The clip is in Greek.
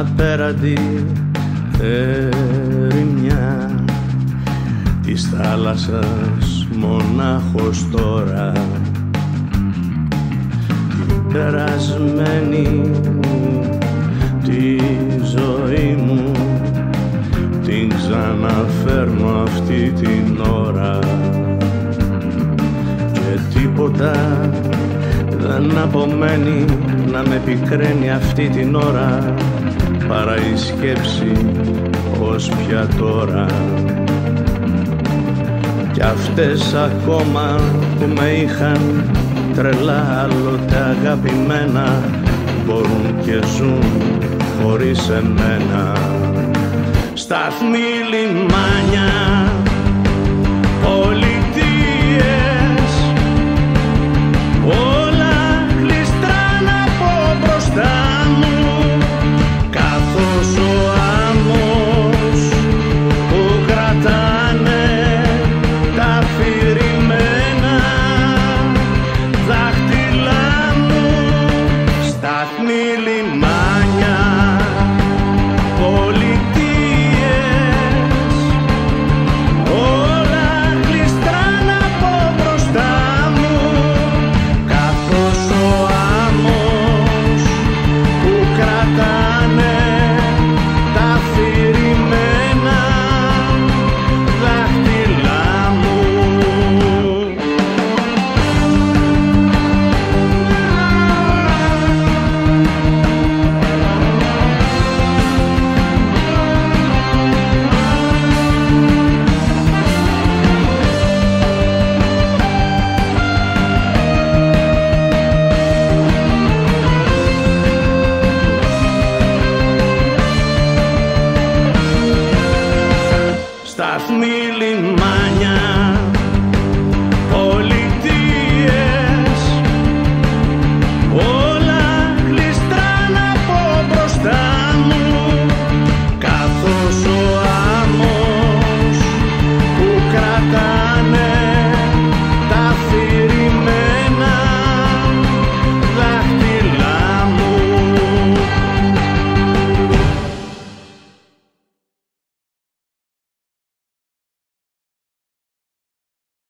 απέραντη ερημιά της θάλασσας μονάχος τώρα. Την περασμένη τη ζωή μου την ξαναφέρνω αυτή την ώρα. Και τίποτα δεν απομένει να με πικραίνει αυτή την ώρα παρά η σκέψη ως πια τώρα. Κι αυτές ακόμα που με είχαν τρελά άλλοτε αγαπημένα μπορούν και ζουν χωρίς εμένα. Σταθμοί λιμάνια Neeli atas milimanya